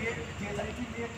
जे जेसाठी मी एक